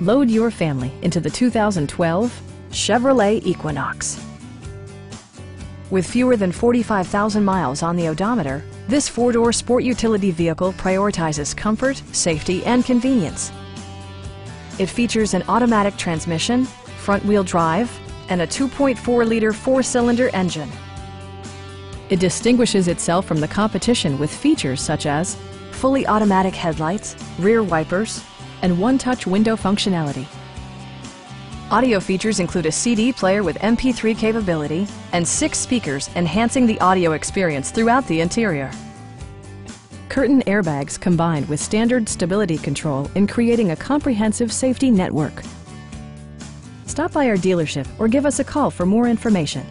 Load your family into the 2012 Chevrolet Equinox. With fewer than 45,000 miles on the odometer, this four-door sport utility vehicle prioritizes comfort, safety, and convenience. It features an automatic transmission, front-wheel drive, and a 2.4-liter four-cylinder engine. It distinguishes itself from the competition with features such as fully automatic headlights, rear wipers, and one-touch window functionality. Audio features include a CD player with MP3 capability and six speakers enhancing the audio experience throughout the interior. Curtain airbags combined with standard stability control in creating a comprehensive safety network. Stop by our dealership or give us a call for more information.